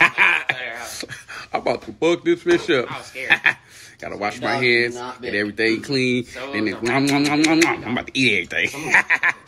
I'm about to fuck this fish up. I was scared. Gotta wash my hands, get everything clean, So and then nom, nom, nom, nom, nom. I'm about to eat everything.